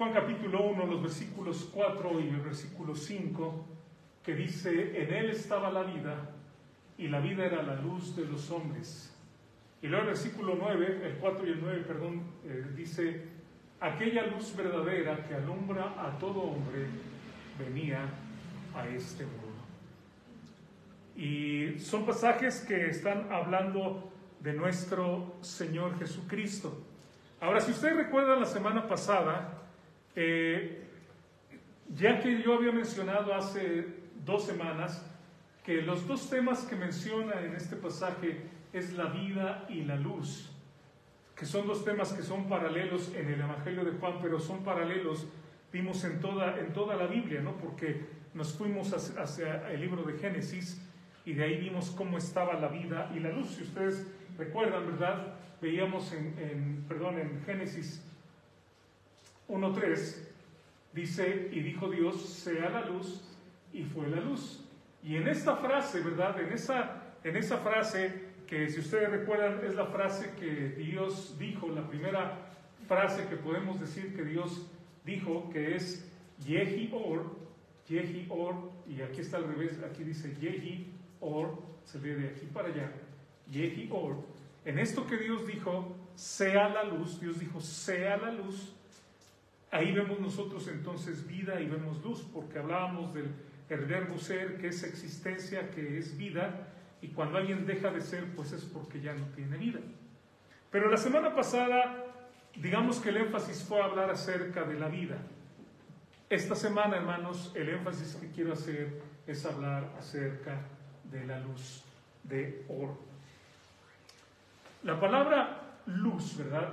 Juan capítulo 1, los versículos 4 y el versículo 5, que dice, en él estaba la vida y la vida era la luz de los hombres. Y luego el versículo 9, el 4 y el 9, perdón, eh, dice, aquella luz verdadera que alumbra a todo hombre venía a este mundo. Y son pasajes que están hablando de nuestro Señor Jesucristo. Ahora, si usted recuerda la semana pasada, eh, ya que yo había mencionado hace dos semanas que los dos temas que menciona en este pasaje es la vida y la luz, que son dos temas que son paralelos en el Evangelio de Juan, pero son paralelos, vimos en toda, en toda la Biblia, ¿no? porque nos fuimos hacia, el libro de Génesis y de ahí vimos cómo estaba la vida y la luz. Si ustedes recuerdan, ¿verdad? Veíamos en, en perdón, en Génesis 1.3, dice, y dijo Dios, sea la luz, y fue la luz. Y en esta frase, ¿verdad? En esa, en esa frase, que si ustedes recuerdan, es la frase que Dios dijo, la primera frase que podemos decir que Dios dijo, que es Yehi Or, Yehi Or, y aquí está al revés, aquí dice Yehi Or, se ve de aquí para allá, Yehi Or. En esto que Dios dijo, sea la luz, Dios dijo, sea la luz, ahí vemos nosotros entonces vida y vemos luz, porque hablábamos del el verbo ser, que es existencia, que es vida, y cuando alguien deja de ser, pues es porque ya no tiene vida. Pero la semana pasada, digamos que el énfasis fue hablar acerca de la vida. Esta semana, hermanos, el énfasis que quiero hacer es hablar acerca de la luz de oro. La palabra luz, ¿verdad?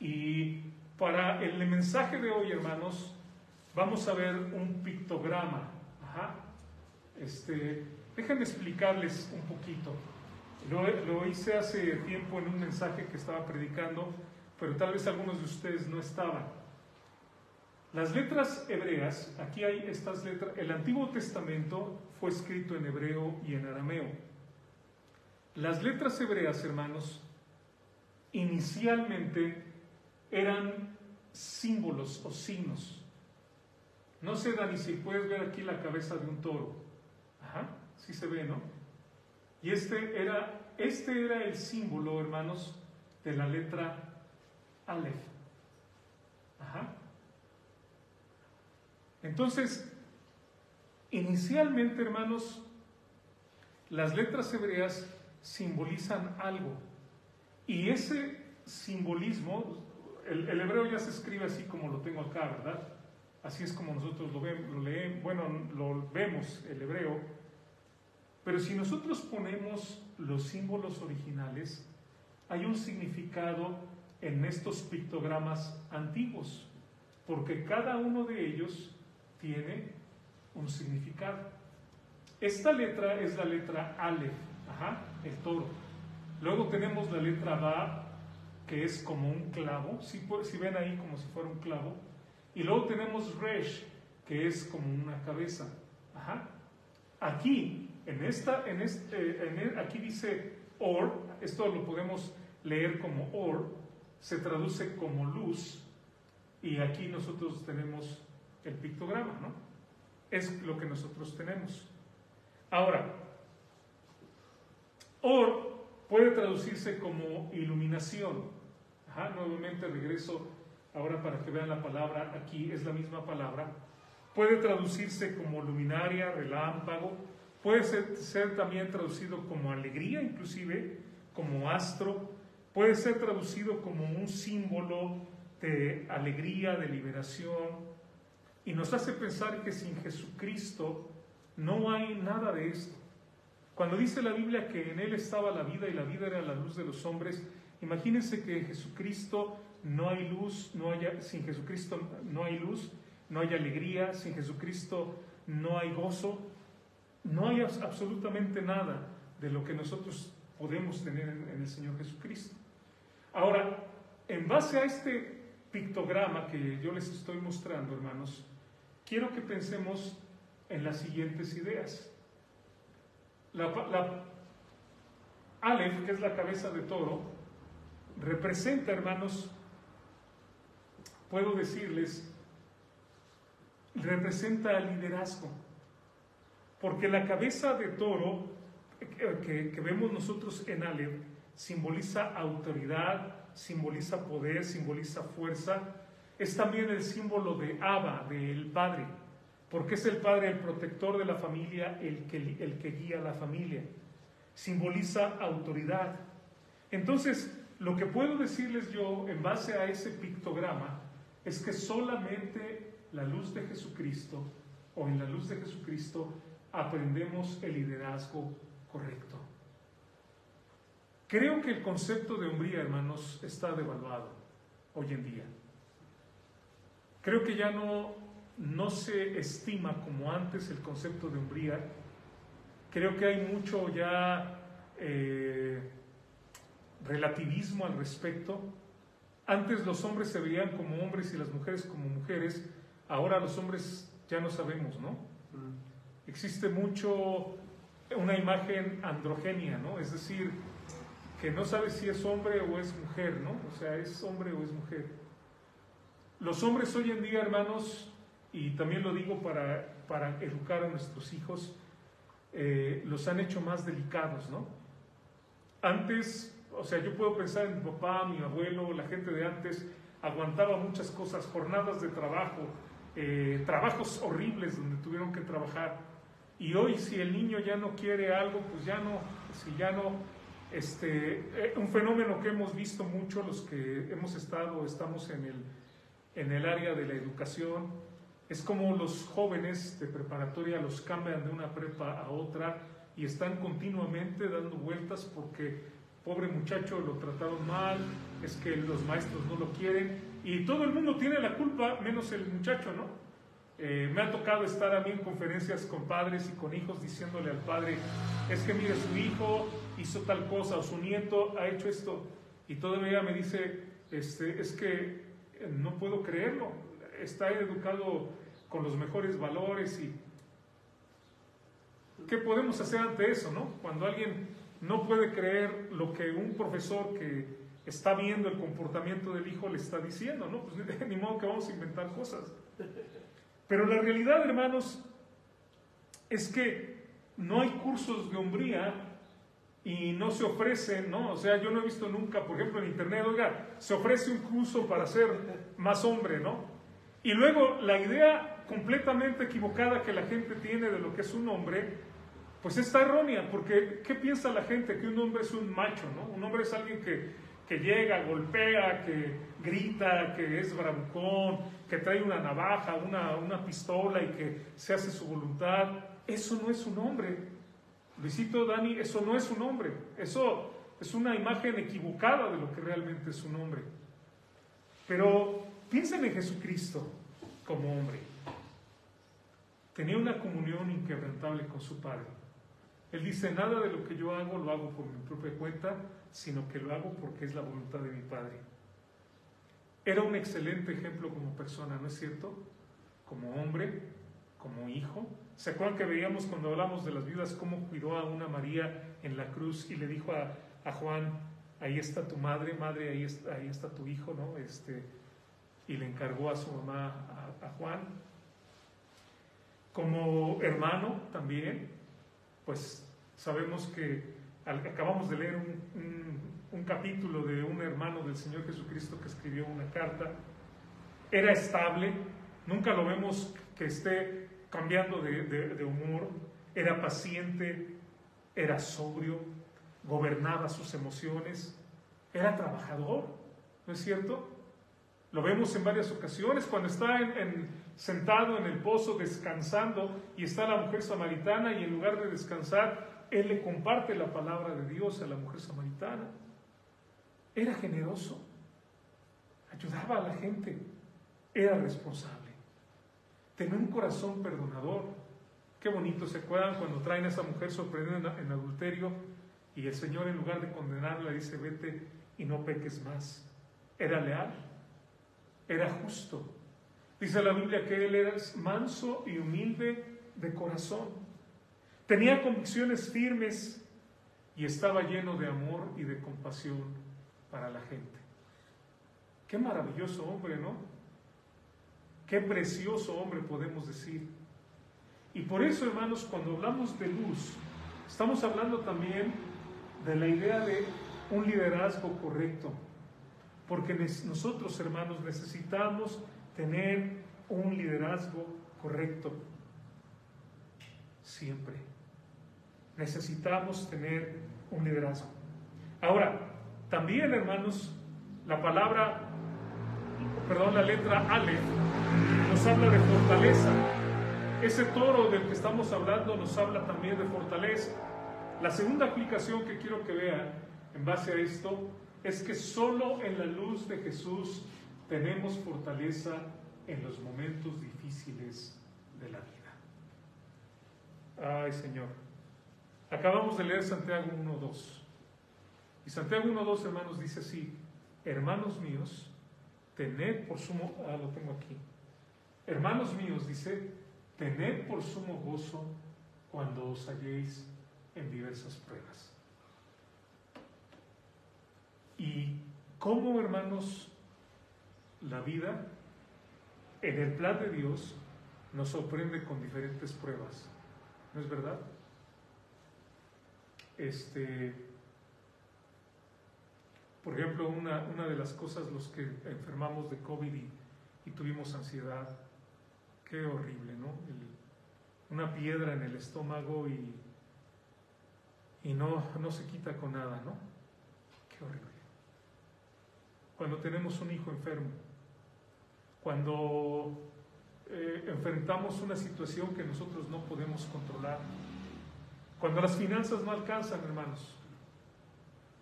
Y para el mensaje de hoy, hermanos, vamos a ver un pictograma. Este, déjenme explicarles un poquito. Lo, lo, hice hace tiempo en un mensaje que estaba predicando, pero tal vez algunos de ustedes no estaban. Las letras hebreas, aquí hay estas letras, el Antiguo Testamento fue escrito en hebreo y en arameo. Las letras hebreas, hermanos, inicialmente eran símbolos o signos. No sé, Dani, si puedes ver aquí la cabeza de un toro. Ajá, sí se ve, ¿no? Y este era, este era el símbolo, hermanos, de la letra Aleph. Ajá. Entonces, inicialmente, hermanos, las letras hebreas simbolizan algo. Y ese simbolismo, el, hebreo ya se escribe así como lo tengo acá, ¿verdad? Así es como nosotros lo, vemos, lo leemos, bueno, lo vemos el hebreo. Pero si nosotros ponemos los símbolos originales, hay un significado en estos pictogramas antiguos, porque cada uno de ellos tiene un significado. Esta letra es la letra Aleph, ajá, el toro. Luego tenemos la letra Ba, que es como un clavo, si, si ven ahí como si fuera un clavo. Y luego tenemos Resh, que es como una cabeza. Ajá. Aquí, en esta, en este, aquí dice Or, esto lo podemos leer como Or, se traduce como luz, y aquí nosotros tenemos el pictograma, ¿no? Es lo que nosotros tenemos. Ahora, Or puede traducirse como iluminación. Ajá, nuevamente regreso ahora para que vean la palabra, aquí es la misma palabra, puede traducirse como luminaria, relámpago, puede ser, también traducido como alegría, inclusive, como astro, puede ser traducido como un símbolo de alegría, de liberación, y nos hace pensar que sin Jesucristo no hay nada de esto. Cuando dice la Biblia que en Él estaba la vida y la vida era la luz de los hombres, imagínense que Jesucristo no hay luz, no haya, sin Jesucristo no hay luz, no hay alegría, sin Jesucristo no hay gozo, no hay absolutamente nada de lo que nosotros podemos tener en, el Señor Jesucristo. Ahora, en base a este pictograma que yo les estoy mostrando, hermanos, quiero que pensemos en las siguientes ideas. La, la Aleph, que es la cabeza de toro, representa, hermanos, puedo decirles, representa liderazgo. Porque la cabeza de toro que, que vemos nosotros en Aleph simboliza autoridad, simboliza poder, simboliza fuerza. Es también el símbolo de Abba, del Padre, porque es el Padre el protector de la familia, el que, el que guía a la familia. Simboliza autoridad. Entonces, lo que puedo decirles yo en base a ese pictograma es que solamente la luz de Jesucristo o en la luz de Jesucristo aprendemos el liderazgo correcto. Creo que el concepto de hombría, hermanos, está devaluado hoy en día. Creo que ya no, no se estima como antes el concepto de hombría. Creo que hay mucho ya eh, relativismo al respecto. Antes los hombres se veían como hombres y las mujeres como mujeres. Ahora los hombres ya no sabemos, ¿no? Mm. Existe mucho una imagen androgenia, ¿no? Es decir, que no sabe si es hombre o es mujer, ¿no? O sea, es hombre o es mujer. Los hombres hoy en día, hermanos, y también lo digo para, para educar a nuestros hijos, eh, los han hecho más delicados, ¿no? Antes, o sea, yo puedo pensar en mi papá, mi abuelo, la gente de antes, aguantaba muchas cosas, jornadas de trabajo, eh, trabajos horribles donde tuvieron que trabajar. Y hoy si el niño ya no quiere algo, pues ya no, si ya no, este, eh, un fenómeno que hemos visto mucho los que hemos estado, estamos en el, en el área de la educación, es como los jóvenes de preparatoria los cambian de una prepa a otra y están continuamente dando vueltas porque pobre muchacho lo trataron mal, es que los maestros no lo quieren y todo el mundo tiene la culpa menos el muchacho, ¿no? Eh, me ha tocado estar a mí en conferencias con padres y con hijos diciéndole al padre, es que mire, su hijo hizo tal cosa o su nieto ha hecho esto. Y todavía me dice, este, es que eh, no puedo creerlo, está educado con los mejores valores y... ¿Qué podemos hacer ante eso, no? Cuando alguien no puede creer lo que un profesor que está viendo el comportamiento del hijo le está diciendo, ¿no? Pues ni modo que vamos a inventar cosas. Pero la realidad, hermanos, es que no hay cursos de hombría y no se ofrecen, ¿no? O sea, yo no he visto nunca, por ejemplo, en internet, oiga, se ofrece un curso para ser más hombre, ¿no? Y luego la idea completamente equivocada que la gente tiene de lo que es un hombre, pues está errónea, porque ¿qué piensa la gente? Que un hombre es un macho, ¿no? Un hombre es alguien que que llega, golpea, que grita, que es bravucón, que trae una navaja, una, una pistola y que se hace su voluntad. Eso no es un hombre. Luisito, Dani, eso no es un hombre. Eso es una imagen equivocada de lo que realmente es un hombre. Pero piensen en Jesucristo como hombre. Tenía una comunión inquebrantable con su Padre. Él dice, nada de lo que yo hago lo hago por mi propia cuenta, sino que lo hago porque es la voluntad de mi Padre. Era un excelente ejemplo como persona, ¿no es cierto? Como hombre, como hijo. ¿Se acuerdan que veíamos cuando hablamos de las vidas cómo cuidó a una María en la cruz y le dijo a, Juan, ahí está tu madre, madre, ahí está, ahí está tu hijo, ¿no? Este, y le encargó a su mamá, a, Juan. Como hermano también, pues sabemos que acabamos de leer un, capítulo de un hermano del Señor Jesucristo que escribió una carta. Era estable, nunca lo vemos que esté cambiando de, humor, era paciente, era sobrio, gobernaba sus emociones, era trabajador, ¿no es cierto? Lo vemos en varias ocasiones cuando está sentado en el pozo descansando y está la mujer samaritana y en lugar de descansar él le comparte la palabra de Dios a la mujer samaritana. Era generoso, ayudaba a la gente, era responsable, tenía un corazón perdonador. Qué bonito se acuerdan cuando traen a esa mujer sorprendida en adulterio y el Señor en lugar de condenarla dice, vete y no peques más. Era leal, era justo. Dice la Biblia que él era manso y humilde de corazón. Tenía convicciones firmes y estaba lleno de amor y de compasión para la gente. Qué maravilloso hombre, ¿no? qué precioso hombre podemos decir. Y por eso, hermanos, cuando hablamos de luz, estamos hablando también de la idea de un liderazgo correcto. Porque nosotros, hermanos, necesitamos tener un liderazgo correcto. Siempre. Necesitamos tener un liderazgo. Ahora, también, hermanos, la palabra, perdón, la letra Ale nos habla de fortaleza. Ese toro del que estamos hablando nos habla también de fortaleza. La segunda aplicación que quiero que vean en base a esto es que solo en la luz de Jesús tenemos fortaleza en los momentos difíciles de la vida. Ay Señor. Acabamos de leer Santiago 1.2. Y Santiago 1.2, hermanos, dice así, hermanos míos, tened por sumo, ah, lo tengo aquí, hermanos míos, dice, tened por sumo gozo cuando os halléis en diversas pruebas. Y cómo, hermanos, la vida en el plan de Dios nos sorprende con diferentes pruebas. ¿No es verdad? Este, por ejemplo, una, una de las cosas, los que enfermamos de COVID y, tuvimos ansiedad, qué horrible, ¿no? una piedra en el estómago y, y no, no se quita con nada, ¿no? Qué horrible. Cuando tenemos un hijo enfermo, cuando eh, enfrentamos una situación que nosotros no podemos controlar, cuando las finanzas no alcanzan, hermanos,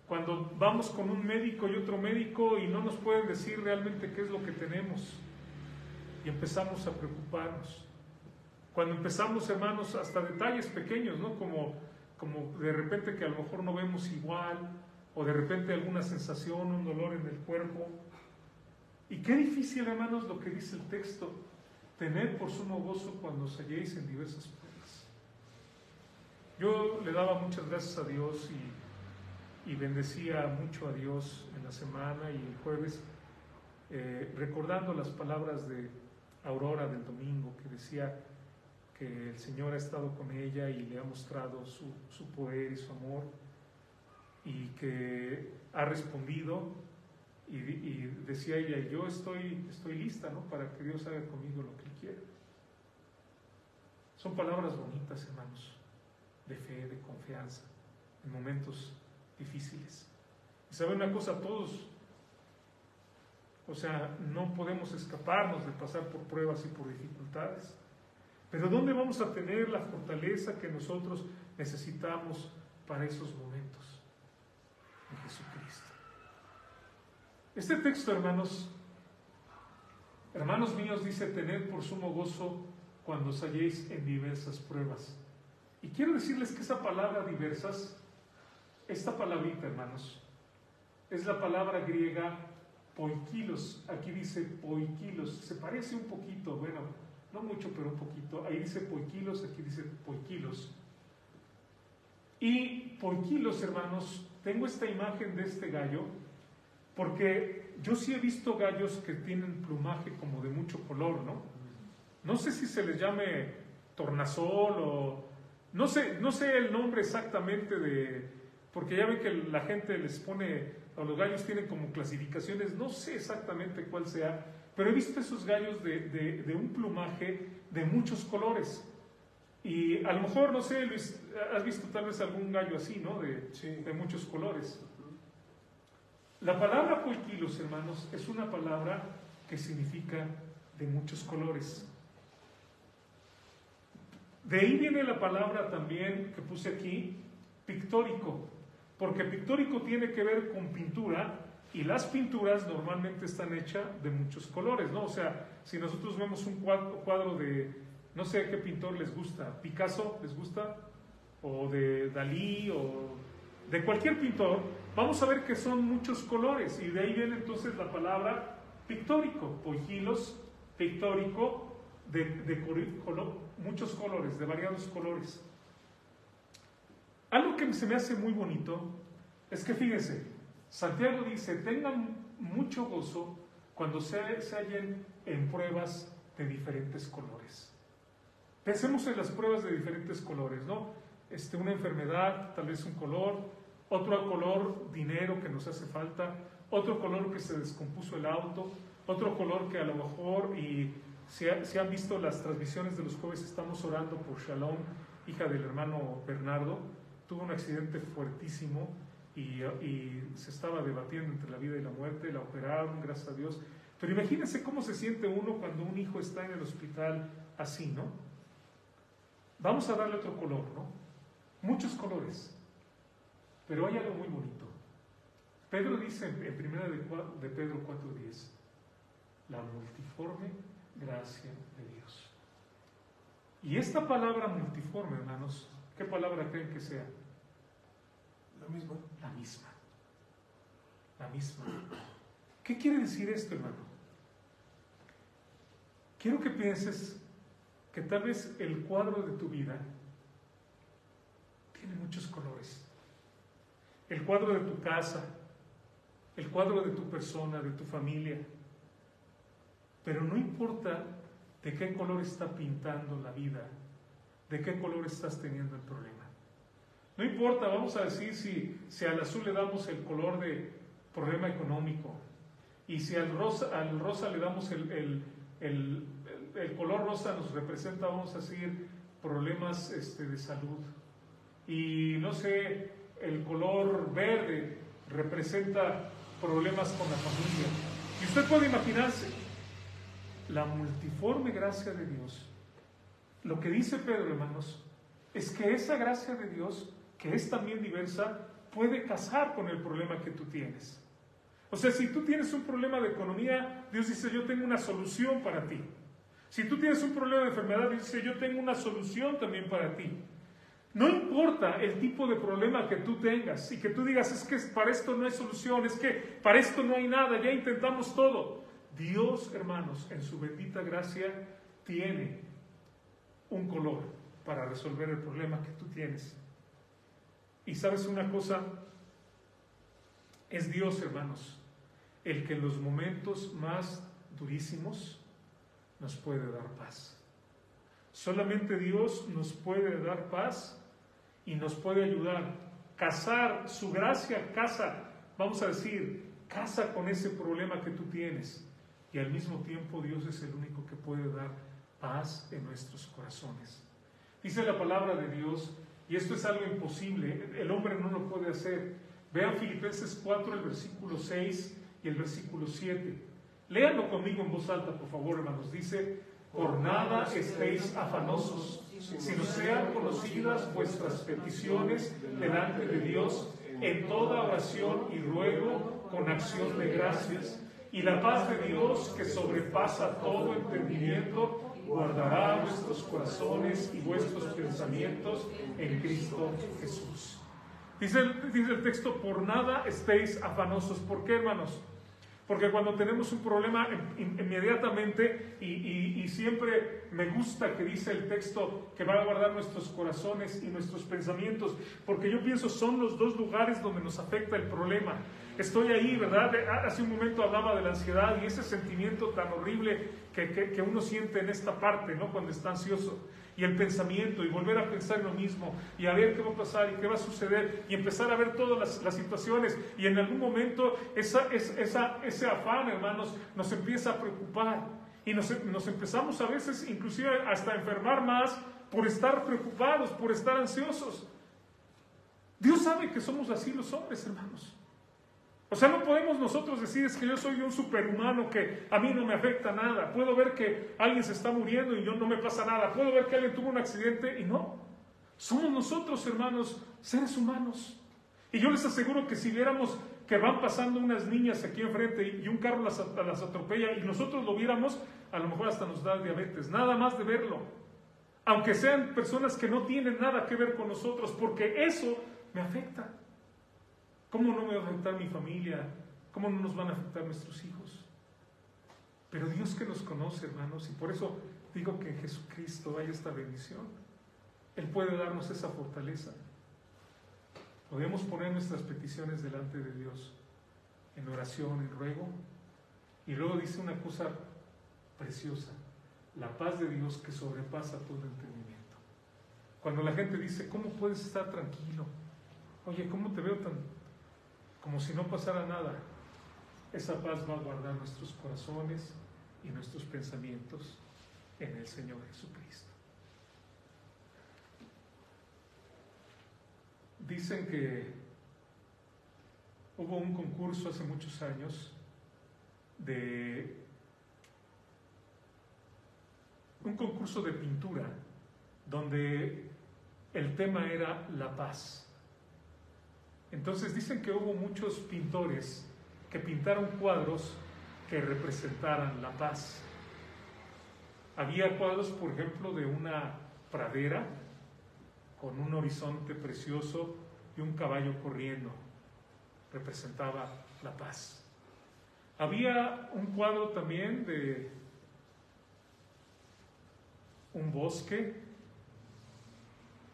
cuando vamos con un médico y otro médico y no nos pueden decir realmente qué es lo que tenemos y empezamos a preocuparnos. Cuando empezamos, hermanos, hasta detalles pequeños, ¿no? Como, como de repente que a lo mejor no vemos igual, o de repente alguna sensación, un dolor en el cuerpo. Y qué difícil, hermanos, lo que dice el texto, tener por sumo gozo cuando os halléis en diversas pruebas. Yo le daba muchas gracias a Dios y, bendecía mucho a Dios en la semana y el jueves, eh, recordando las palabras de Aurora del domingo, que decía que el Señor ha estado con ella y le ha mostrado su, su poder y su amor y que ha respondido y, decía ella, yo estoy, estoy lista ¿no? para que Dios haga conmigo lo que Él quiere. Son palabras bonitas, hermanos, de fe, de confianza, en momentos difíciles. Y saben una cosa, todos, o sea, no podemos escaparnos de pasar por pruebas y por dificultades. Pero ¿dónde vamos a tener la fortaleza que nosotros necesitamos para esos momentos? Jesucristo. Este texto, hermanos, hermanos míos, dice, tened por sumo gozo cuando os halléis en diversas pruebas. Y quiero decirles que esa palabra diversas, esta palabrita, hermanos, es la palabra griega poikilos. Aquí dice poikilos. Se parece un poquito, bueno, no mucho, pero un poquito. Ahí dice poikilos, aquí dice poikilos. Y poikilos, hermanos, tengo esta imagen de este gallo porque yo sí he visto gallos que tienen plumaje como de mucho color, ¿no? No sé si se les llame tornasol o... No sé, no sé el nombre exactamente de... Porque ya ven que la gente les pone... A los gallos tienen como clasificaciones, no sé exactamente cuál sea, pero he visto esos gallos de, un plumaje de muchos colores. Y a lo mejor, no sé, Luis, has visto tal vez algún gallo así, ¿no? De, de muchos colores. La palabra poikilos, hermanos, es una palabra que significa de muchos colores. De ahí viene la palabra también que puse aquí, pictórico, porque pictórico tiene que ver con pintura y las pinturas normalmente están hechas de muchos colores, ¿no? O sea, si nosotros vemos un cuadro de, no sé qué pintor les gusta, Picasso les gusta, o de Dalí, o de cualquier pintor, vamos a ver que son muchos colores, y de ahí viene entonces la palabra pictórico, poigilos, pictórico, de, muchos colores, de variados colores. Algo que se me hace muy bonito es que fíjense, Santiago dice, tengan mucho gozo cuando se, se hallen en pruebas de diferentes colores. Pensemos en las pruebas de diferentes colores, ¿no? Este, una enfermedad, tal vez un color, otro color, dinero que nos hace falta, otro color que se descompuso el auto, otro color que a lo mejor, y si, han visto las transmisiones de los jueves, estamos orando por Shalom, hija del hermano Bernardo, tuvo un accidente fuertísimo y, se estaba debatiendo entre la vida y la muerte, la operaron, gracias a Dios. Pero imagínense cómo se siente uno cuando un hijo está en el hospital así, ¿no? Vamos a darle otro color, ¿no? Muchos colores. Pero hay algo muy bonito. Pedro dice en primera de Pedro 4.10, la multiforme gracia de Dios. Y esta palabra multiforme, hermanos, ¿qué palabra creen que sea? La misma. La misma. La misma. ¿Qué quiere decir esto, hermano? Quiero que pienses que tal vez el cuadro de tu vida tiene muchos colores. El cuadro de tu casa, el cuadro de tu persona, de tu familia. Pero no importa de qué color está pintando la vida, de qué color estás teniendo el problema. No importa, vamos a decir, si, si al azul le damos el color de problema económico y si al rosa, al rosa le damos el, el, color rosa nos representa, vamos a decir, problemas este, de salud. Y no sé, el color verde representa problemas con la familia. Y usted puede imaginarse la multiforme gracia de Dios. Lo que dice Pedro, hermanos, es que esa gracia de Dios, que es también diversa, puede casar con el problema que tú tienes. O sea, si tú tienes un problema de economía, Dios dice, yo tengo una solución para ti. Si tú tienes un problema de enfermedad, Dios dice, yo tengo una solución también para ti. No importa el tipo de problema que tú tengas y que tú digas, es que para esto no hay solución, es que para esto no hay nada, ya intentamos todo. Dios, hermanos, en su bendita gracia, tiene un color para resolver el problema que tú tienes. Y sabes una cosa, es Dios, hermanos, el que en los momentos más durísimos nos puede dar paz. Solamente Dios nos puede dar paz y nos puede ayudar. Casar, su gracia casa, vamos a decir, casa con ese problema que tú tienes. Y al mismo tiempo Dios es el único que puede dar paz en nuestros corazones. Dice la palabra de Dios, y esto es algo imposible, el hombre no lo puede hacer. Vean Filipenses 4, el versículo 6 y el versículo 7. Léanlo conmigo en voz alta, por favor, hermanos. Dice, por nada estéis afanosos sino sean conocidas vuestras peticiones delante de Dios en toda oración y ruego con acción de gracias. Y la paz de Dios, que sobrepasa todo entendimiento, guardará vuestros corazones y vuestros pensamientos en Cristo Jesús. Dice el, texto, por nada estéis afanosos. ¿Por qué, hermanos? Porque cuando tenemos un problema, inmediatamente, y, siempre me gusta que dice el texto que va a guardar nuestros corazones y nuestros pensamientos, porque yo pienso son los dos lugares donde nos afecta el problema. Estoy ahí, ¿verdad? Hace un momento hablaba de la ansiedad y ese sentimiento tan horrible que, que uno siente en esta parte, ¿no? Cuando está ansioso y el pensamiento y volver a pensar en lo mismo y a ver qué va a pasar y qué va a suceder y empezar a ver todas las, situaciones y en algún momento esa, esa, ese afán, hermanos, nos empieza a preocupar y nos, nos empezamos a veces inclusive hasta enfermar más por estar preocupados, por estar ansiosos. Dios sabe que somos así los hombres, hermanos. O sea, no podemos nosotros decir es que yo soy un superhumano que a mí no me afecta nada. Puedo ver que alguien se está muriendo y yo no me pasa nada. Puedo ver que alguien tuvo un accidente y no. Somos nosotros, hermanos, seres humanos. Y yo les aseguro que si viéramos que van pasando unas niñas aquí enfrente y un carro las, las atropella y nosotros lo viéramos, a lo mejor hasta nos da diabetes. Nada más de verlo. Aunque sean personas que no tienen nada que ver con nosotros, porque eso me afecta. ¿Cómo no me va a afectar mi familia? ¿Cómo no nos van a afectar nuestros hijos? Pero Dios que nos conoce, hermanos, y por eso digo que en Jesucristo hay esta bendición. Él puede darnos esa fortaleza. Podemos poner nuestras peticiones delante de Dios en oración, en ruego. Y luego dice una cosa preciosa. la paz de Dios que sobrepasa todo entendimiento. Cuando la gente dice, ¿cómo puedes estar tranquilo? Oye, ¿cómo te veo tan como si no pasara nada? Esa paz va a guardar nuestros corazones y nuestros pensamientos en el Señor Jesucristo. Dicen que hubo un concurso hace muchos años de un concurso de pintura donde el tema era la paz. Entonces dicen que hubo muchos pintores que pintaron cuadros que representaran la paz. Había cuadros, por ejemplo, de una pradera con un horizonte precioso y un caballo corriendo. Representaba la paz. Había un cuadro también de un bosque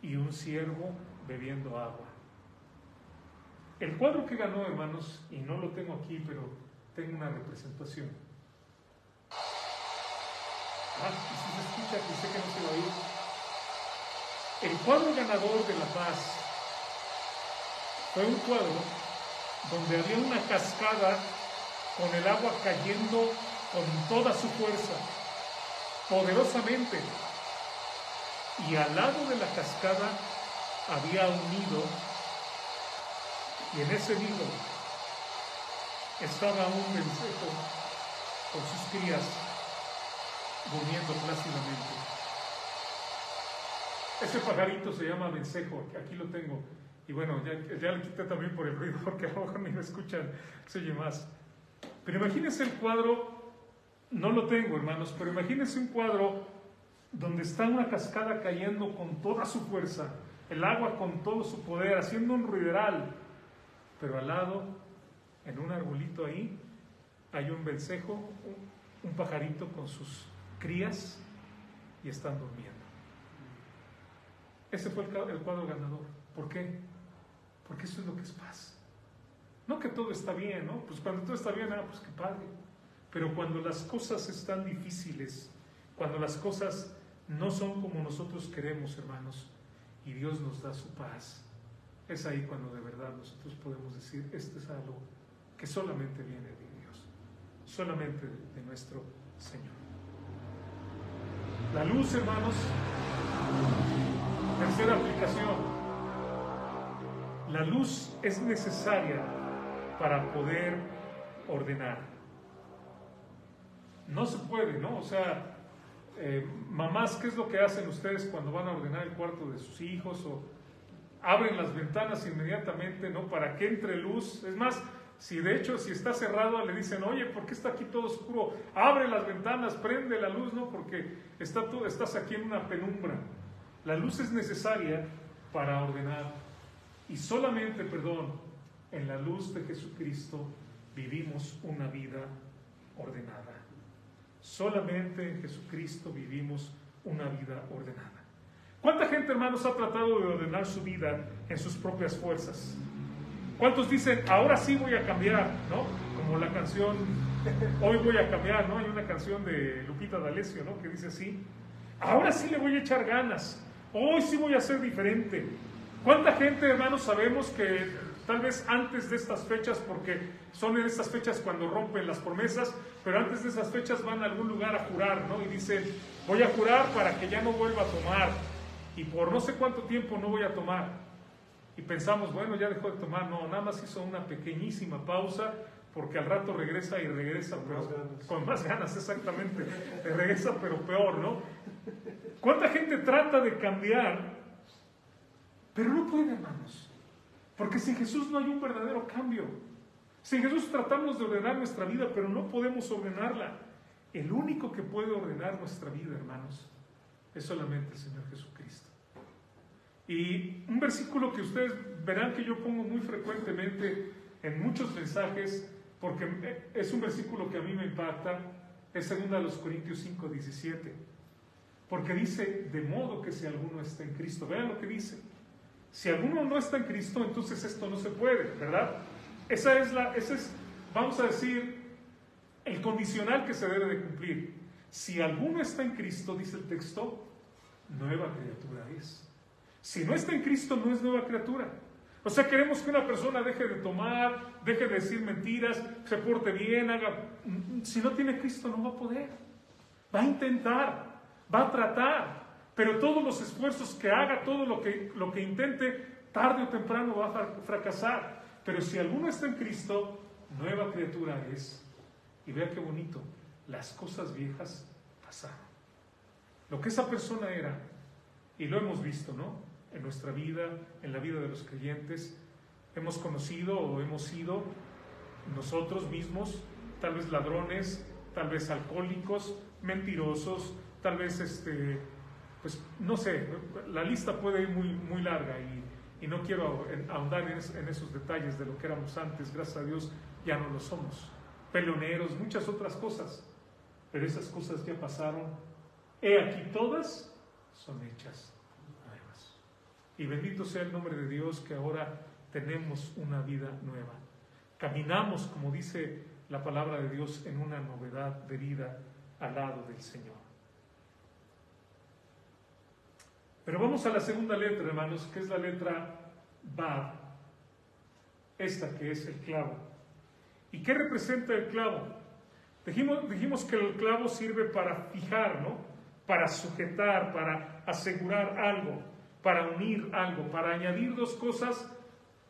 y un ciervo bebiendo agua. El cuadro que ganó, hermanos, y no lo tengo aquí, pero tengo una representación. Ah, si se escucha, que sé que no se oír. El cuadro ganador de la paz fue un cuadro donde había una cascada con el agua cayendo con toda su fuerza, poderosamente. Y al lado de la cascada había un nido, y en ese nido estaba un vencejo con sus crías durmiendo plácidamente. Ese pajarito se llama vencejo, aquí lo tengo. Y bueno, ya, ya le quité también por el ruido, porque a ni me escuchan, se oye más. Pero imagínense el cuadro, no lo tengo hermanos, pero imagínense un cuadro donde está una cascada cayendo con toda su fuerza, el agua con todo su poder, haciendo un ruideral, pero al lado, en un arbolito ahí, hay un vencejo, un pajarito con sus crías y están durmiendo. Ese fue el cuadro ganador. ¿Por qué? Porque eso es lo que es paz. No que todo está bien, ¿no? Pues cuando todo está bien, ah, pues qué padre. Pero cuando las cosas están difíciles, cuando las cosas no son como nosotros queremos, hermanos, y Dios nos da su paz, es ahí cuando de verdad nosotros podemos decir, este es algo que solamente viene de Dios, solamente de nuestro Señor. La luz, hermanos, tercera aplicación. La luz es necesaria para poder ordenar. No se puede, ¿no? O sea, eh, mamás, ¿qué es lo que hacen ustedes cuando van a ordenar el cuarto de sus hijos? Abren las ventanas inmediatamente, ¿no? Para que entre luz. Es más, si de hecho, si está cerrado, le dicen, oye, ¿por qué está aquí todo oscuro? Abre las ventanas, prende la luz, ¿no? Porque está tú, estás aquí en una penumbra. La luz es necesaria para ordenar. Y solamente, perdón, en la luz de Jesucristo vivimos una vida ordenada. Solamente en Jesucristo vivimos una vida ordenada. ¿Cuánta gente, hermanos, ha tratado de ordenar su vida en sus propias fuerzas? ¿Cuántos dicen, ahora sí voy a cambiar, ¿no? Como la canción, hoy voy a cambiar, ¿no? Hay una canción de Lupita D'Alessio, ¿no? Que dice así, ahora sí le voy a echar ganas, hoy sí voy a ser diferente. ¿Cuánta gente, hermanos, sabemos que tal vez antes de estas fechas, porque son en estas fechas cuando rompen las promesas, pero antes de esas fechas van a algún lugar a jurar, ¿no? Y dicen, voy a jurar para que ya no vuelva a tomar, y por no sé cuánto tiempo no voy a tomar y pensamos, bueno, ya dejó de tomar, no, nada más hizo una pequeñísima pausa porque al rato regresa y regresa pero, con más ganas, exactamente, regresa pero peor, ¿no? ¿Cuánta gente trata de cambiar, pero no puede, hermanos? Porque sin Jesús no hay un verdadero cambio. Sin Jesús tratamos de ordenar nuestra vida, pero no podemos ordenarla. El único que puede ordenar nuestra vida, hermanos, es solamente el Señor Jesucristo. Y un versículo que ustedes verán que yo pongo muy frecuentemente en muchos mensajes, porque es un versículo que a mí me impacta, es 2 Corintios 5, 17. Porque dice, de modo que si alguno está en Cristo, vean lo que dice. Si alguno no está en Cristo, entonces esto no se puede, ¿verdad? Esa es la, ese es, vamos a decir, el condicional que se debe de cumplir. Si alguno está en Cristo, dice el texto, nueva criatura es. Si no está en Cristo, no es nueva criatura. O sea, queremos que una persona deje de tomar, deje de decir mentiras, se porte bien, haga... Si no tiene Cristo, no va a poder. Va a intentar, va a tratar, pero todos los esfuerzos que haga, todo lo que, lo que intente, tarde o temprano va a fracasar. Pero si alguno está en Cristo, nueva criatura es. Y vea qué bonito, las cosas viejas pasaron. Lo que esa persona era, y lo hemos visto, ¿no? En nuestra vida, en la vida de los creyentes, hemos conocido o hemos sido nosotros mismos, tal vez ladrones, tal vez alcohólicos, mentirosos, tal vez este, pues no sé, la lista puede ir muy, muy larga y, no quiero ahondar en, en, esos detalles de lo que éramos antes, gracias a Dios ya no lo somos. Peleoneros, muchas otras cosas, pero esas cosas ya pasaron. He aquí todas son hechas nuevas. Y bendito sea el nombre de Dios que ahora tenemos una vida nueva. Caminamos, como dice la palabra de Dios, en una novedad de vida al lado del Señor. Pero vamos a la segunda letra, hermanos, que es la letra Bab, esta que es el clavo. ¿Y qué representa el clavo? Dijimos, que el clavo sirve para fijar, ¿no? Para sujetar, para asegurar algo, para unir algo, para añadir dos cosas.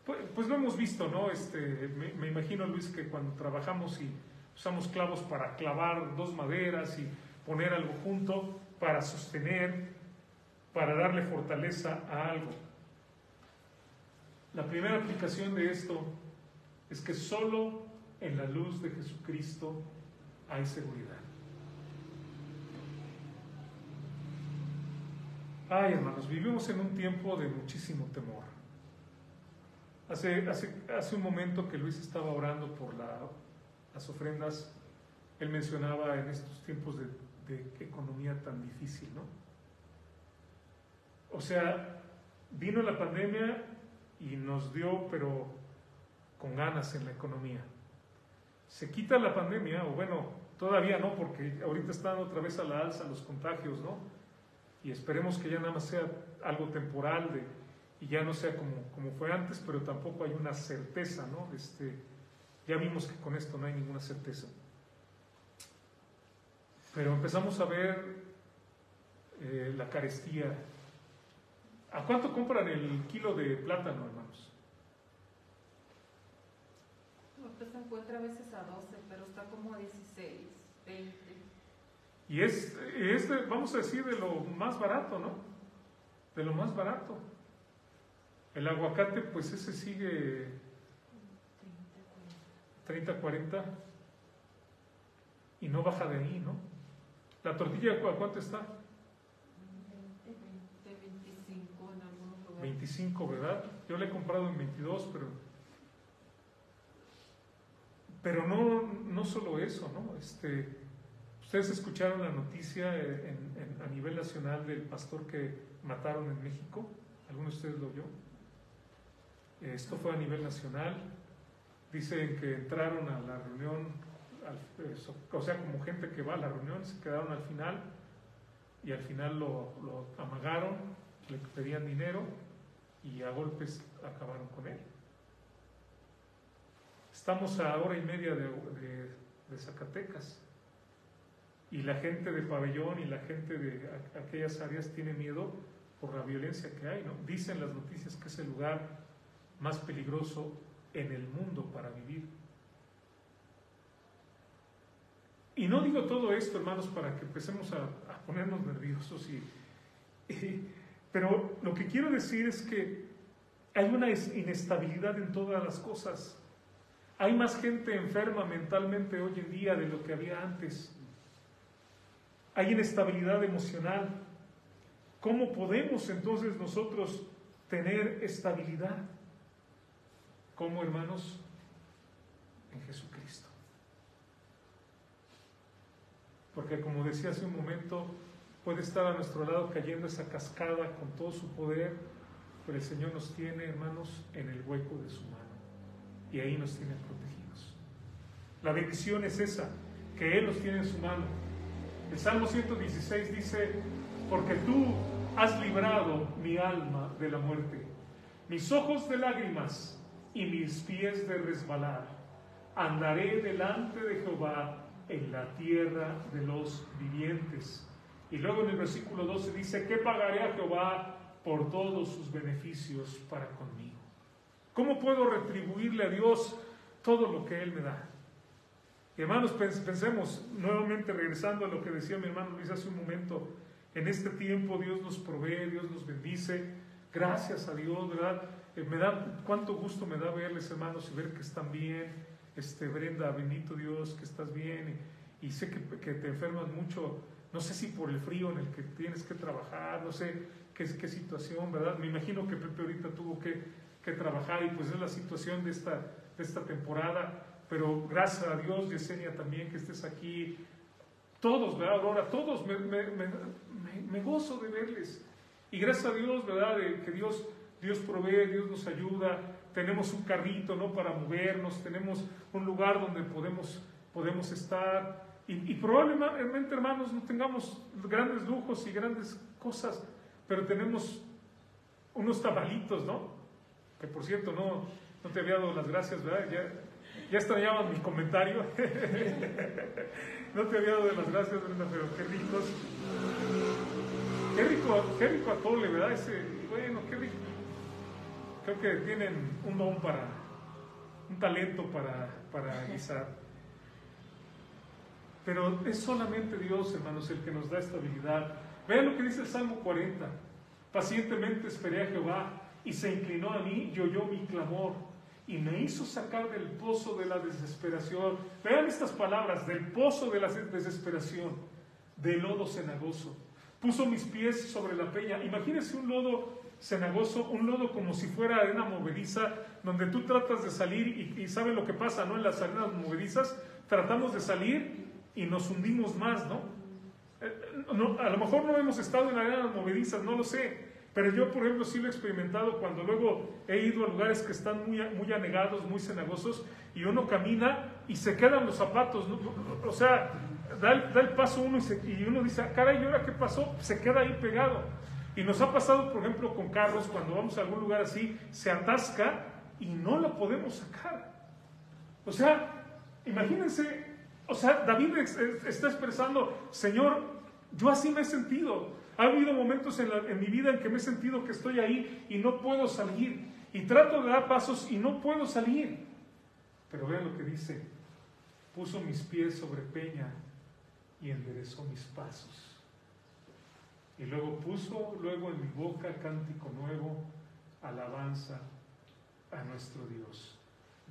Pues, pues lo hemos visto, ¿no? Este, me, me imagino, Luis, que cuando trabajamos y usamos clavos para clavar dos maderas y poner algo junto, para sostener, para darle fortaleza a algo. La primera aplicación de esto es que solo en la luz de Jesucristo hay seguridad. Ay, hermanos, vivimos en un tiempo de muchísimo temor. Hace, hace, hace un momento que Luis estaba orando por las ofrendas, él mencionaba en estos tiempos de, de economía tan difícil, ¿no? O sea, vino la pandemia y nos dio, pero con ganas en la economía. Se quita la pandemia, o bueno, todavía no, porque ahorita están otra vez a la alza los contagios, ¿no? Y esperemos que ya nada más sea algo temporal de, y ya no sea como, como fue antes, pero tampoco hay una certeza, ¿no? Este, ya vimos que con esto no hay ninguna certeza. Pero empezamos a ver eh, la carestía ¿A cuánto compran el kilo de plátano, hermanos? Pues se encuentra a veces a 12, pero está como a 16, 20. Y es, es vamos a decir, de lo más barato, ¿no? De lo más barato. El aguacate, pues ese sigue 30, 40 y no baja de ahí, ¿no? La tortilla, ¿a cuánto está? 25, ¿verdad? Yo le he comprado en 22, pero... Pero no, no solo eso, ¿no? Este, ustedes escucharon la noticia a nivel nacional del pastor que mataron en México. ¿Alguno de ustedes lo vio? Esto fue a nivel nacional. Dicen que entraron a la reunión, o sea, como gente que va a la reunión, se quedaron al final y al final lo amagaron, le pedían dinero y a golpes acabaron con él. Estamos a hora y media de, Zacatecas y la gente de pabellón y la gente de aquellas áreas tiene miedo por la violencia que hay. ¿no? Dicen las noticias que es el lugar más peligroso en el mundo para vivir. Y no digo todo esto, hermanos, para que empecemos a, ponernos nerviosos y pero lo que quiero decir es que hay una inestabilidad en todas las cosas. Hay más gente enferma mentalmente hoy en día de lo que había antes. Hay inestabilidad emocional. ¿Cómo podemos entonces nosotros tener estabilidad? ¿Cómo, hermanos? En Jesucristo. Porque como decía hace un momento, puede estar a nuestro lado cayendo esa cascada con todo su poder, pero el Señor nos tiene, hermanos, en el hueco de su mano. Y ahí nos tiene protegidos. La bendición es esa, que Él nos tiene en su mano. El Salmo 116 dice, porque tú has librado mi alma de la muerte, mis ojos de lágrimas y mis pies de resbalar. Andaré delante de Jehová en la tierra de los vivientes. Y luego en el versículo 12 dice, ¿qué pagaré a Jehová por todos sus beneficios para conmigo? ¿Cómo puedo retribuirle a Dios todo lo que Él me da? hermanos, pensemos nuevamente, regresando a lo que decía mi hermano Luis hace un momento, en este tiempo Dios nos provee, Dios nos bendice, gracias a Dios, ¿verdad? Eh, me da, cuánto gusto me da verles, hermanos, y ver que están bien. Este, Brenda, bendito Dios, que estás bien. Y, sé que, que, te enfermas mucho, no sé si por el frío en el que tienes que trabajar, no sé qué, qué situación, ¿verdad? Me imagino que Pepe ahorita tuvo que, que trabajar y pues es la situación de esta, de esta temporada pero gracias a Dios, Yesenia, también que estés aquí. Todos, ¿verdad, Aurora? Todos me, me, me, me, gozo de verles. Y gracias a Dios, ¿verdad? De que Dios, Dios provee, Dios nos ayuda. Tenemos un carrito, ¿no? Para movernos, tenemos un lugar donde podemos, podemos estar. Y, y probablemente, hermanos, no tengamos grandes lujos y grandes cosas, pero tenemos unos tabalitos, ¿no? Que por cierto, no, no te había dado las gracias, ¿verdad? Ya, ya extrañaban mi comentario. no te había dado las gracias, Brenda, pero qué ricos. Qué rico, qué rico atole, ¿verdad? Ese, bueno, qué rico. Creo que tienen un don para, un talento para, para guisar. Pero es solamente Dios, hermanos, el que nos da estabilidad. Vean lo que dice el Salmo 40. Pacientemente esperé a Jehová y se inclinó a mí y oyó mi clamor y me hizo sacar del pozo de la desesperación. Vean estas palabras, del pozo de la desesperación, del lodo cenagoso. Puso mis pies sobre la peña. Imagínense un lodo cenagoso, un lodo como si fuera arena movediza, donde tú tratas de salir y, y saben lo que pasa, ¿no? En las arenas movedizas tratamos de salir y nos hundimos más, ¿no? Eh, no a lo mejor no hemos estado en arenas movedizas, no lo sé, pero yo, por ejemplo, sí lo he experimentado cuando luego he ido a lugares que están muy, muy anegados, muy cenagosos, y uno camina y se quedan los zapatos. O sea, da el, paso uno y, uno dice, ah, caray, ¿y ahora qué pasó? Se queda ahí pegado. Y nos ha pasado, por ejemplo, con carros, cuando vamos a algún lugar así, se atasca y no lo podemos sacar. O sea, imagínense, o sea, David está expresando, Señor, yo así me he sentido. Ha habido momentos en, mi vida en que me he sentido que estoy ahí y no puedo salir. Y trato de dar pasos y no puedo salir. Pero vean lo que dice. Puso mis pies sobre peña y enderezó mis pasos. Y luego puso luego en mi boca cántico nuevo, alabanza a nuestro Dios.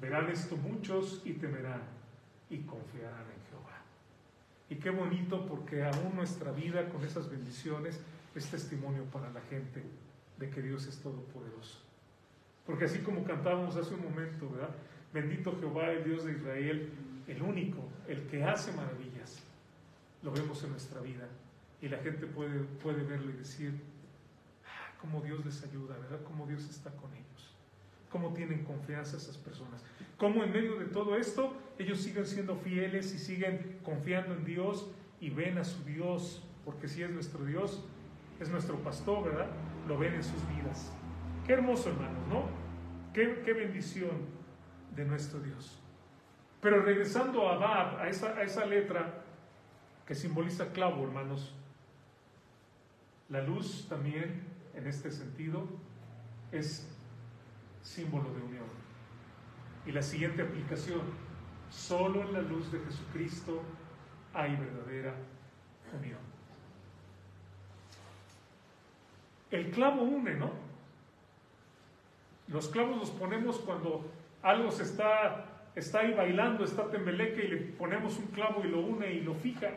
Verán esto muchos y temerán y confiarán en y qué bonito porque aún nuestra vida con esas bendiciones es testimonio para la gente de que Dios es todopoderoso. Porque así como cantábamos hace un momento, ¿verdad? Bendito Jehová, el Dios de Israel, el único, el que hace maravillas. Lo vemos en nuestra vida y la gente puede, puede verlo y decir, ah, cómo Dios les ayuda, ¿verdad? Cómo Dios está con ellos. Cómo tienen confianza esas personas cómo en medio de todo esto ellos siguen siendo fieles y siguen confiando en Dios y ven a su Dios, porque si es nuestro Dios, es nuestro pastor, ¿verdad? Lo ven en sus vidas. Qué hermoso, hermanos, ¿no? Qué, qué bendición de nuestro Dios. Pero regresando a Abad, a esa, a esa letra que simboliza clavo, hermanos, la luz también, en este sentido, es símbolo de unión. Y la siguiente aplicación, solo en la luz de Jesucristo hay verdadera unión. El clavo une, ¿no? Los clavos los ponemos cuando algo se está, está ahí bailando, está tembeleque y le ponemos un clavo y lo une y lo fija.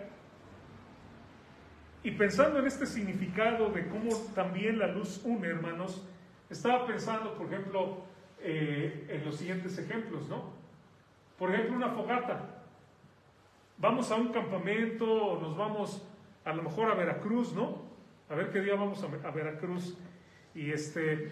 Y pensando en este significado de cómo también la luz une, hermanos, estaba pensando, por ejemplo, eh, en los siguientes ejemplos, ¿no? Por ejemplo, una fogata. Vamos a un campamento, nos vamos a lo mejor a Veracruz, ¿no? A ver qué día vamos a, Veracruz. Y este,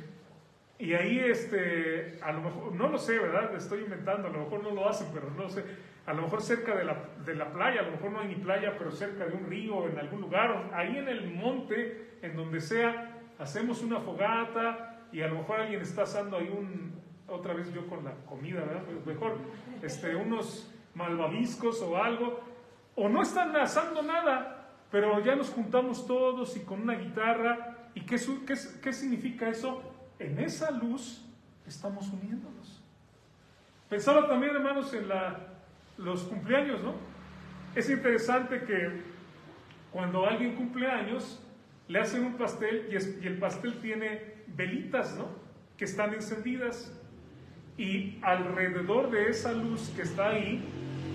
y ahí este, a lo mejor, no lo sé, ¿verdad? Estoy inventando, a lo mejor no lo hacen, pero no sé. a lo mejor cerca de la, de la playa, a lo mejor no hay ni playa, pero cerca de un río, en algún lugar, ahí en el monte, en donde sea, hacemos una fogata y a lo mejor alguien está asando ahí un, otra vez yo con la comida, ¿verdad? Pues mejor, este, unos malvaviscos o algo, o no están asando nada, pero ya nos juntamos todos y con una guitarra, ¿y qué, qué, qué significa eso? En esa luz estamos uniéndonos. Pensaba también, hermanos, en la, los cumpleaños, ¿no? Es interesante que cuando alguien cumple años, le hacen un pastel y, el pastel tiene velitas, ¿no? Que están encendidas. Y alrededor de esa luz que está ahí,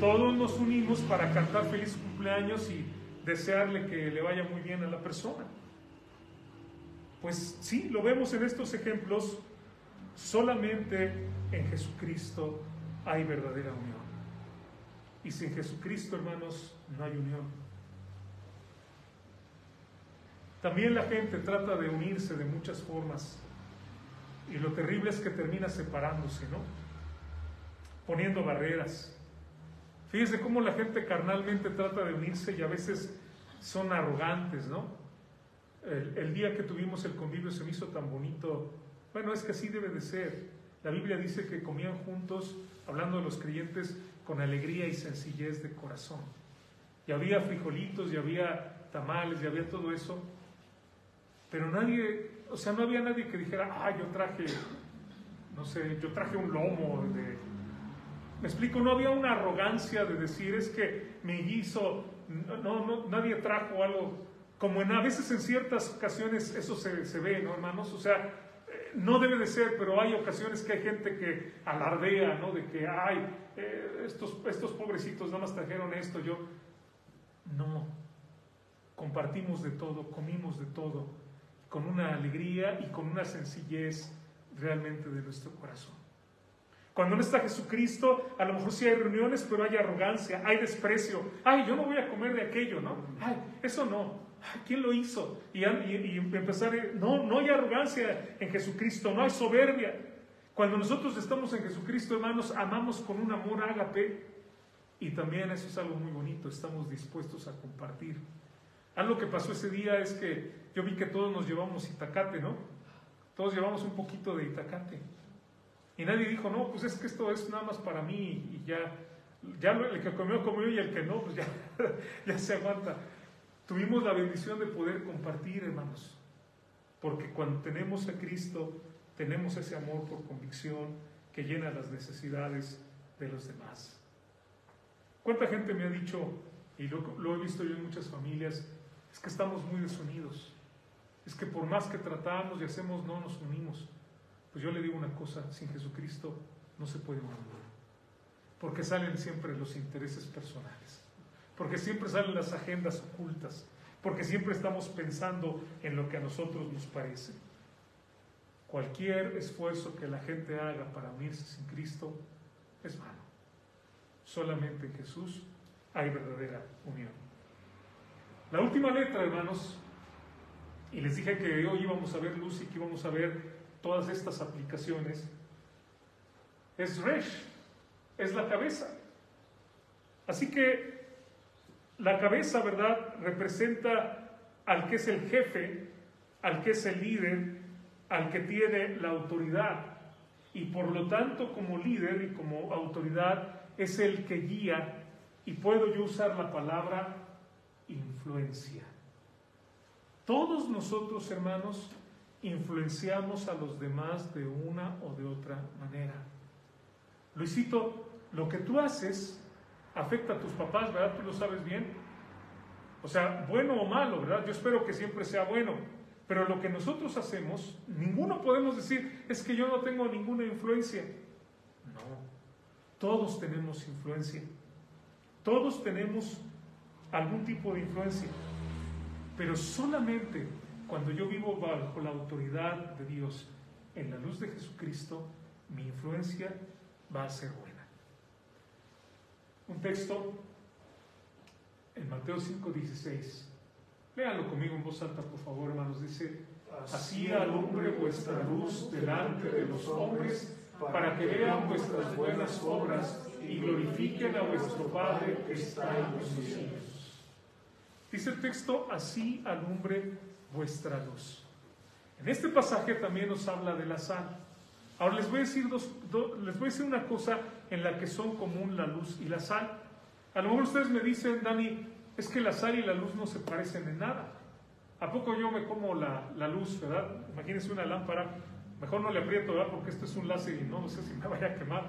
todos nos unimos para cantar feliz cumpleaños y desearle que le vaya muy bien a la persona. Pues sí, lo vemos en estos ejemplos, solamente en Jesucristo hay verdadera unión. Y sin Jesucristo, hermanos, no hay unión. También la gente trata de unirse de muchas formas. Y lo terrible es que termina separándose, ¿no? Poniendo barreras. Fíjese cómo la gente carnalmente trata de unirse y a veces son arrogantes, ¿no? El, el, día que tuvimos el convivio se me hizo tan bonito. Bueno, es que así debe de ser. La Biblia dice que comían juntos, hablando de los creyentes, con alegría y sencillez de corazón. Y había frijolitos, y había tamales, y había todo eso. Pero nadie, o sea, no había nadie que dijera, ah, yo traje, no sé, yo traje un lomo. Me explico, no había una arrogancia de decir, es que me hizo, no, no, nadie trajo algo, como en a veces en ciertas ocasiones eso se, se ve, ¿no, hermanos? O sea, no debe de ser, pero hay ocasiones que hay gente que alardea, ¿no? De que, ay, eh, estos, estos pobrecitos nada más trajeron esto, yo. No. Compartimos de todo, comimos de todo, con una alegría y con una sencillez realmente de nuestro corazón. Cuando no está Jesucristo, a lo mejor sí hay reuniones, pero hay arrogancia, hay desprecio. Ay, yo no voy a comer de aquello, ¿no? Ay, eso no. ¿Quién lo hizo? Y, empezar, no, no hay arrogancia en Jesucristo, no hay soberbia. Cuando nosotros estamos en Jesucristo, hermanos, amamos con un amor ágape y también eso es algo muy bonito, estamos dispuestos a compartir. Algo que pasó ese día es que yo vi que todos nos llevamos itacate, ¿no? Todos llevamos un poquito de itacate. Y nadie dijo, no, pues es que esto es nada más para mí y ya, ya el que comió, comió y el que no, pues ya, ya se aguanta. Tuvimos la bendición de poder compartir, hermanos, porque cuando tenemos a Cristo, tenemos ese amor por convicción que llena las necesidades de los demás. ¿Cuánta gente me ha dicho, y lo, he visto yo en muchas familias, es que estamos muy desunidos? Es que por más que tratamos y hacemos, no nos unimos. Pues yo le digo una cosa, sin Jesucristo no se puede unir, porque salen siempre los intereses personales porque siempre salen las agendas ocultas, porque siempre estamos pensando en lo que a nosotros nos parece. Cualquier esfuerzo que la gente haga para unirse sin Cristo es vano. Solamente en Jesús hay verdadera unión. La última letra, hermanos, y les dije que hoy íbamos a ver luz y que íbamos a ver todas estas aplicaciones, es Resh, es la cabeza. Así que la cabeza, ¿verdad?, representa al que es el jefe, al que es el líder, al que tiene la autoridad. Y por lo tanto, como líder y como autoridad, es el que guía, y puedo yo usar la palabra influencia. Todos nosotros, hermanos, influenciamos a los demás de una o de otra manera. Luisito, lo que tú haces afecta a tus papás, ¿verdad? Tú lo sabes bien. O sea, bueno o malo, ¿verdad? Yo espero que siempre sea bueno. Pero lo que nosotros hacemos, ninguno podemos decir, es que yo no tengo ninguna influencia. No, todos tenemos influencia. Todos tenemos algún tipo de influencia. Pero solamente cuando yo vivo bajo la autoridad de Dios, en la luz de Jesucristo, mi influencia va a ser buena. Un texto en Mateo 5:16. Léanlo conmigo en voz alta, por favor, hermanos. Dice, así alumbre vuestra luz delante de los hombres, para que vean vuestras buenas obras y glorifiquen a vuestro Padre que está en los cielos. Dice el texto, así alumbre vuestra luz. En este pasaje también nos habla de la sal. Ahora les voy a decir, dos, les voy a decir una cosa en la que son común la luz y la sal. A lo mejor ustedes me dicen, Dani, es que la sal y la luz no se parecen en nada. ¿A poco yo me como la, la luz, verdad? Imagínense una lámpara, mejor no le aprieto, ¿verdad? Porque esto es un láser y no, no sé si me vaya a quemar.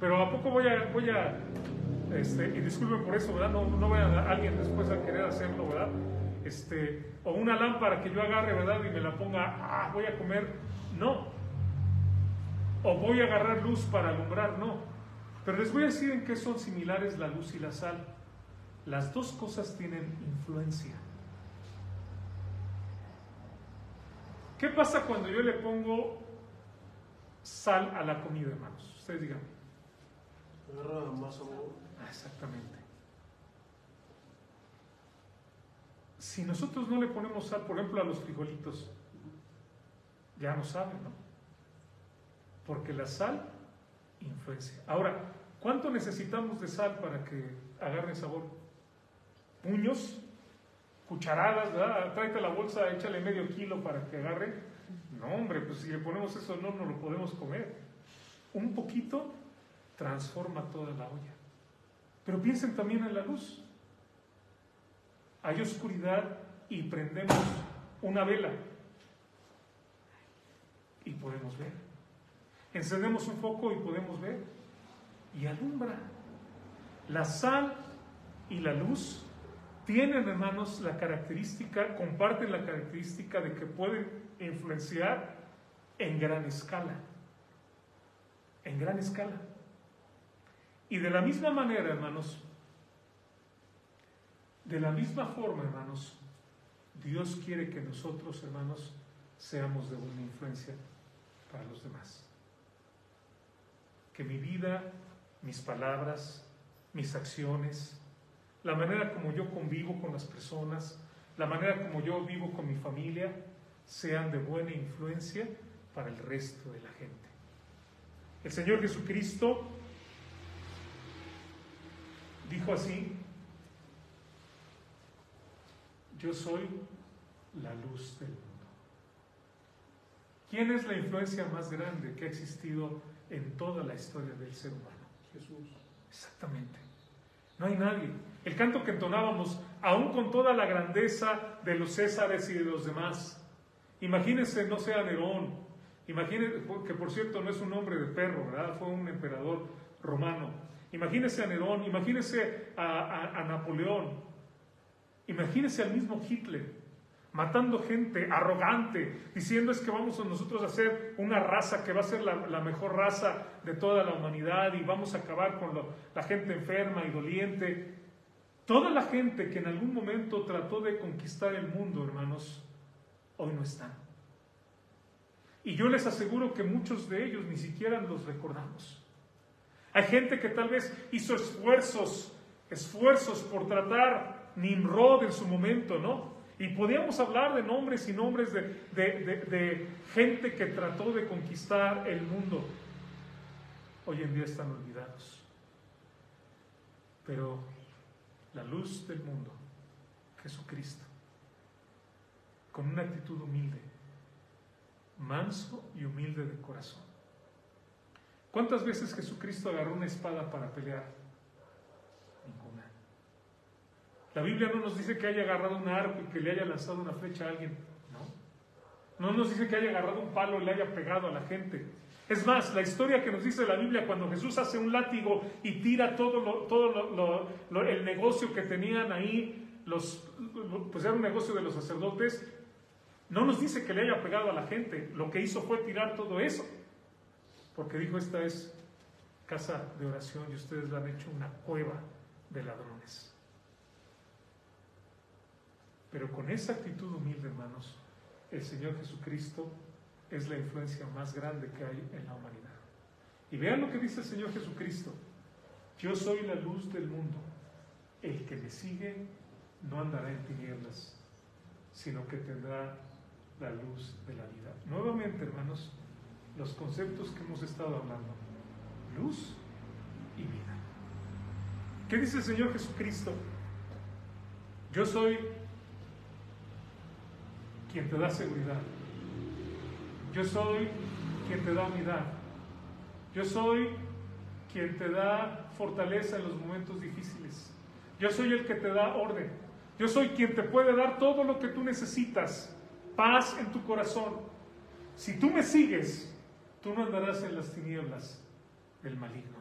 Pero ¿a poco voy a, voy a este, y disculpen por eso, ¿verdad? No, no vaya a alguien después a querer hacerlo, ¿verdad? Este, o una lámpara que yo agarre, ¿verdad? Y me la ponga, ah, voy a comer. No. O voy a agarrar luz para alumbrar, no. Pero les voy a decir en qué son similares la luz y la sal. Las dos cosas tienen influencia. ¿Qué pasa cuando yo le pongo sal a la comida, hermanos? Ustedes digan. Agarra más. Ah, exactamente. Si nosotros no le ponemos sal, por ejemplo, a los frijolitos, ya no saben, ¿no? Porque la sal influencia. Ahora, ¿cuánto necesitamos de sal para que agarre sabor? ¿Puños? ¿Cucharadas? ¿verdad? Tráete la bolsa, échale medio kilo para que agarre. No, hombre, pues si le ponemos eso no, no lo podemos comer. Un poquito transforma toda la olla. Pero piensen también en la luz. Hay oscuridad y prendemos una vela y podemos ver. Encendemos un foco y podemos ver y alumbra. La sal y la luz tienen, hermanos, la característica, comparten la característica de que pueden influenciar en gran escala. En gran escala. Y de la misma manera, hermanos, de la misma forma, hermanos, Dios quiere que nosotros, hermanos, seamos de buena influencia para los demás. Que mi vida, mis palabras, mis acciones, la manera como yo convivo con las personas, la manera como yo vivo con mi familia, sean de buena influencia para el resto de la gente. El Señor Jesucristo dijo así, yo soy la luz del mundo. ¿Quién es la influencia más grande que ha existido en toda la historia del ser humano? Jesús. Exactamente. No hay nadie. El canto que entonábamos, aún con toda la grandeza de los Césares y de los demás. Imagínense, no sea Nerón. Imagínense, que por cierto no es un nombre de perro, ¿verdad? Fue un emperador romano. Imagínense a Nerón, imagínense a, Napoleón, imagínense al mismo Hitler, matando gente arrogante, diciendo es que vamos a nosotros a ser una raza que va a ser la, mejor raza de toda la humanidad y vamos a acabar con la gente enferma y doliente. Toda la gente que en algún momento trató de conquistar el mundo, hermanos, hoy no están. Y yo les aseguro que muchos de ellos ni siquiera los recordamos. Hay gente que tal vez hizo esfuerzos, esfuerzos por tratar Nimrod en su momento, ¿no? Y podíamos hablar de nombres y nombres de, de, gente que trató de conquistar el mundo. Hoy en día están olvidados. Pero la luz del mundo, Jesucristo, con una actitud humilde, manso y humilde de corazón. ¿Cuántas veces Jesucristo agarró una espada para pelear? La Biblia no nos dice que haya agarrado un arco y que le haya lanzado una flecha a alguien. No. No nos dice que haya agarrado un palo y le haya pegado a la gente. Es más, la historia que nos dice la Biblia cuando Jesús hace un látigo y tira todo, todo el negocio que tenían ahí, los, pues era un negocio de los sacerdotes, no nos dice que le haya pegado a la gente. Lo que hizo fue tirar todo eso. Porque dijo, esta es casa de oración y ustedes la han hecho una cueva de ladrones. Pero con esa actitud humilde, hermanos, el Señor Jesucristo es la influencia más grande que hay en la humanidad. Y vean lo que dice el Señor Jesucristo. Yo soy la luz del mundo. El que me sigue no andará en tinieblas, sino que tendrá la luz de la vida. Nuevamente, hermanos, los conceptos que hemos estado hablando. Luz y vida. ¿Qué dice el Señor Jesucristo? Yo soy quien te da seguridad. Yo soy quien te da unidad. Yo soy quien te da fortaleza en los momentos difíciles. Yo soy el que te da orden. Yo soy quien te puede dar todo lo que tú necesitas. Paz en tu corazón. Si tú me sigues, tú no andarás en las tinieblas del maligno.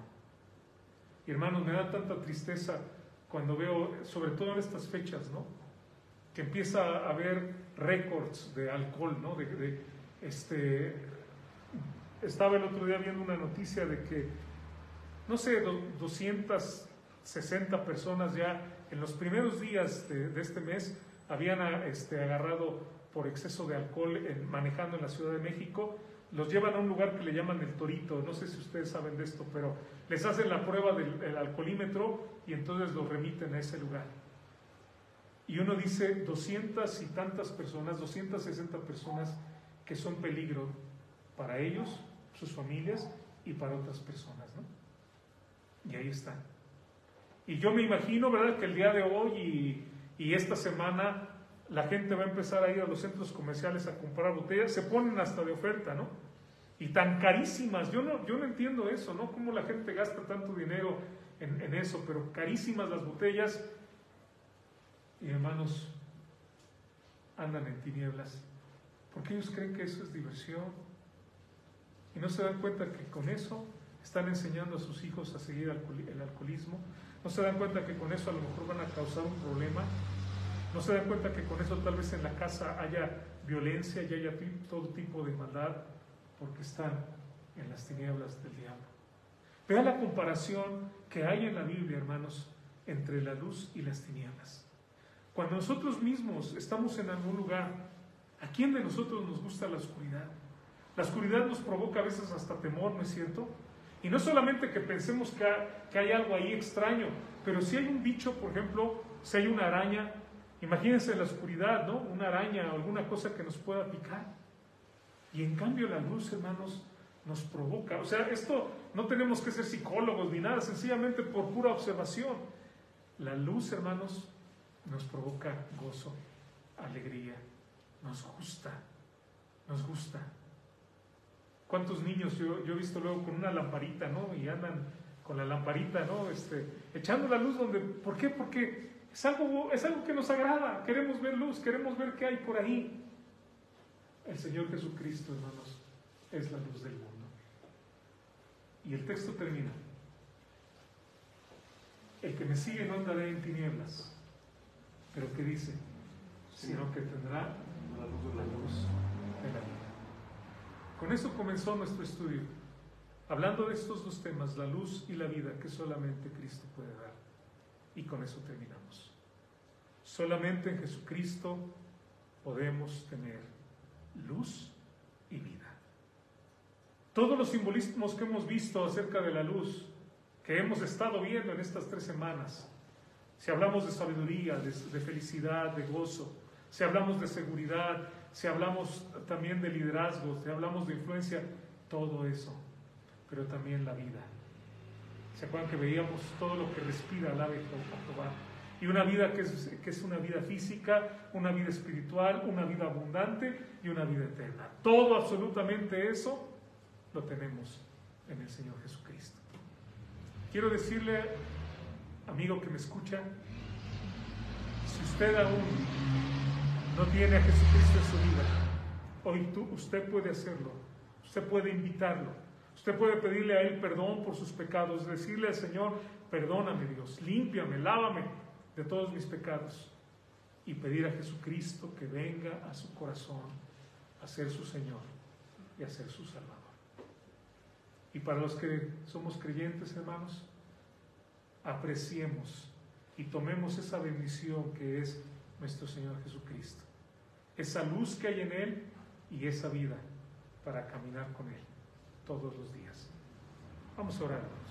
Y hermanos, me da tanta tristeza cuando veo, sobre todo en estas fechas, ¿no? Que empieza a haber récords de alcohol, ¿no? Este, estaba el otro día viendo una noticia de que, no sé, 260 personas ya en los primeros días de, este mes habían este, agarrado por exceso de alcohol manejando en la Ciudad de México los llevan a un lugar que le llaman el torito, no sé si ustedes saben de esto, pero les hacen la prueba del alcoholímetro y entonces los remiten a ese lugar. Y uno dice 200 y tantas personas, 260 personas que son peligro para ellos, sus familias y para otras personas, ¿no? Y ahí están. Y yo me imagino, ¿verdad?, que el día de hoy y, y esta semana la gente va a empezar a ir a los centros comerciales a comprar botellas, se ponen hasta de oferta, ¿no? Y tan carísimas, yo no, yo no entiendo eso, ¿no? Cómo la gente gasta tanto dinero en, en eso, pero carísimas las botellas. Y hermanos, andan en tinieblas, porque ellos creen que eso es diversión. Y no se dan cuenta que con eso están enseñando a sus hijos a seguir el alcoholismo. No se dan cuenta que con eso a lo mejor van a causar un problema no se dan cuenta que con eso tal vez en la casa haya violencia y haya todo tipo de maldad porque están en las tinieblas del diablo. Vea la comparación que hay en la Biblia, hermanos, entre la luz y las tinieblas. Cuando nosotros mismos estamos en algún lugar, ¿a quién de nosotros nos gusta la oscuridad? La oscuridad nos provoca a veces hasta temor, ¿no es cierto? Y no solamente que pensemos que, que hay algo ahí extraño, pero si hay un bicho, por ejemplo, si hay una araña, Imagínense la oscuridad, ¿no? Una araña alguna cosa que nos pueda picar. Y en cambio la luz, hermanos, nos provoca. O sea, esto no tenemos que ser psicólogos ni nada, sencillamente por pura observación. La luz, hermanos, nos provoca gozo, alegría, nos gusta, nos gusta. ¿Cuántos niños yo, yo he visto luego con una lamparita, ¿no? Y andan con la lamparita, ¿no? Este, echando la luz donde... ¿Por qué? Porque es algo, es algo que nos agrada, queremos ver luz, queremos ver qué hay por ahí. El Señor Jesucristo, hermanos, es la luz del mundo. Y el texto termina. El que me sigue no andará en tinieblas. Pero ¿qué dice? Sino que tendrá la luz de la luz de la vida. Con eso comenzó nuestro estudio. Hablando de estos dos temas, la luz y la vida que solamente Cristo puede dar. Y con eso terminamos. Solamente en Jesucristo podemos tener luz y vida. Todos los simbolismos que hemos visto acerca de la luz, que hemos estado viendo en estas tres semanas, si hablamos de sabiduría, de, felicidad, de gozo, si hablamos de seguridad, si hablamos también de liderazgo, si hablamos de influencia, todo eso, pero también la vida. ¿Se acuerdan que veíamos todo lo que respira el ave Jehová? Y una vida que es, que es una vida física, una vida espiritual, una vida abundante y una vida eterna. Todo, absolutamente eso, lo tenemos en el Señor Jesucristo. Quiero decirle, amigo que me escucha, si usted aún no tiene a Jesucristo en su vida, hoy tú, usted puede hacerlo, usted puede invitarlo Usted puede pedirle a Él perdón por sus pecados, decirle al Señor, perdóname Dios, límpiame, lávame de todos mis pecados. Y pedir a Jesucristo que venga a su corazón a ser su Señor y a ser su Salvador. Y para los que somos creyentes, hermanos, apreciemos y tomemos esa bendición que es nuestro Señor Jesucristo. Esa luz que hay en Él y esa vida para caminar con Él todos los días. Vamos a orar.